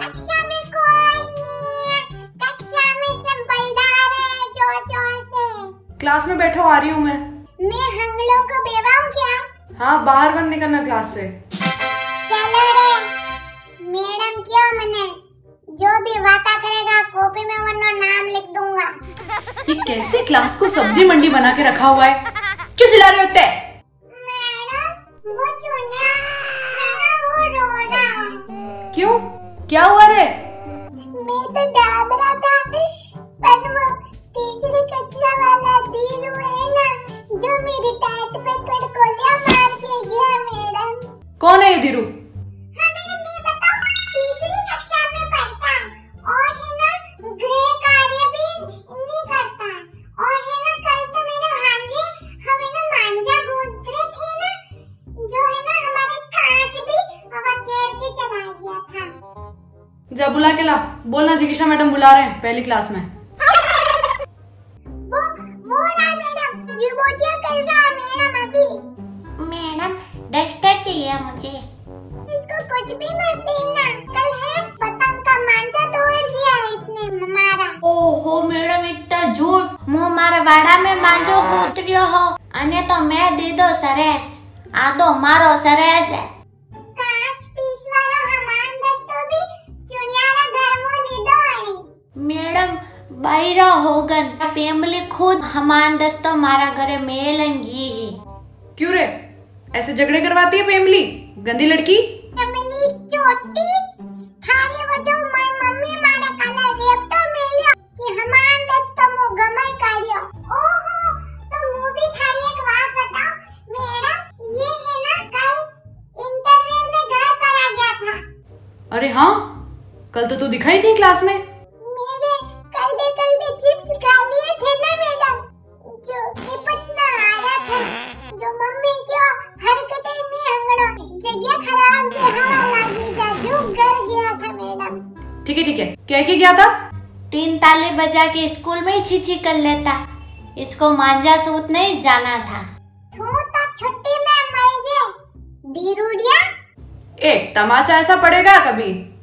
कक्षा में कोई नहीं है। कक्षा में सब बलदार है ज़ोर ज़ोर से। क्लास में बैठो आ रही हूँ मैं। मैं हंगलों को बेवाऊं क्या? हाँ बाहर बंद निकलना क्लास से। चलो रे। मैडम क्यों मने? जो भी वाता करेगा कॉपी में वरना नाम लिख दूँगा। ये कैसे क्लास को सब्ज़ी मंडी बना के रखा हुआ है? क्यों चिल्ला रहे होते मैडम वो चुनिया है ना वो रो रहा है क्यों हुआ रे? मैं तो डाब रहा था पर वो तीसरी कक्षा वाला दिल हुए ना जो मेरी टाट पे कड़कोलिया मार के गया मैडम। कौन है ये धीरू? किया था? जा बुला के ला। बोलना जिगिशा मैडम बुला रहे हैं पहली क्लास में। वो वो ना मैडम ये वो क्या कर रहा है मैडम अभी। मैडम डस्टर चाहिए मुझे। इसको कुछ भी मत देना। कल है पतंग का तोड़ दिया इसने हमारा ओहो मैडम इतना झूठ। मारा वाड़ा में मांझो कूतरियो हो अने तो मैं दे दो सरेस। आदो मारो सरेस। है आयरा होगन का फैमिली खुद हमान दस्तो मारा घरे मेलन ये है। क्यों रे? ऐसे झगड़े करवाती है फैमिली गंदी लड़की? फैमिली छोटी खाली वो जो माय मम्मी मारे काला रेप तो मिलियो कि हमान दस्तो मो गमाई काडियो ओहो तो मो भी खाली एक बात बताओ मेरा ये है ना कल इंटरवल में घर पर आ गया था। अरे हाँ कल तो तू तो दिखाई थी क्लास में। कलडे कलडे चिप्स खा लिए थे ना मैडम? जो निपटना आ रहा था। जो मम्मी क्यों हरकतें में अंगड़ो जगह खराब पे हवा लगी था जो घर गया था मैडम। ठीक है ठीक है। क्या के गया था? तीन ताले बजा के स्कूल में ही छीछी कर लेता। इसको मांझा सूत नहीं जाना था। तू तो छुट्टी में मर गए दीरुड़िया एक तमाचा ऐसा पड़ेगा कभी?